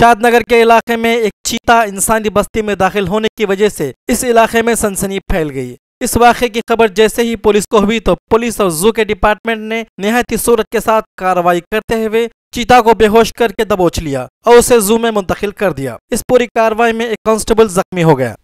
शादनगर के इलाके में एक चीता इंसानी बस्ती में दाखिल होने की वजह से इस इलाके में सनसनी फैल गई। इस वाक़े की खबर जैसे ही पुलिस को हुई तो पुलिस और जू के डिपार्टमेंट ने नहायती सूरत के साथ कार्रवाई करते हुए चीता को बेहोश करके दबोच लिया और उसे जू में मुंतकिल कर दिया। इस पूरी कार्रवाई में एक कांस्टेबल जख्मी हो गया।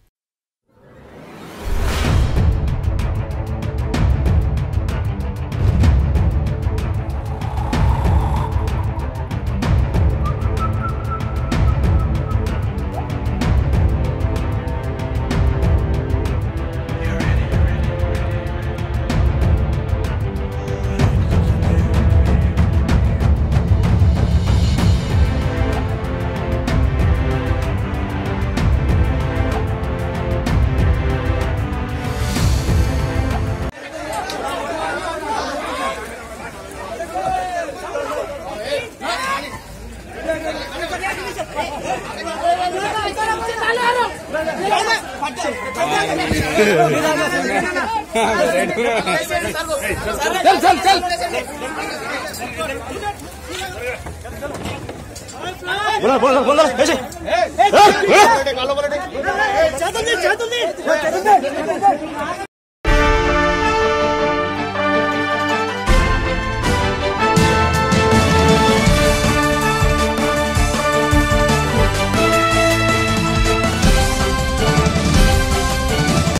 चल चल चल बोला बोला बोला ऐसे चल चल चल चल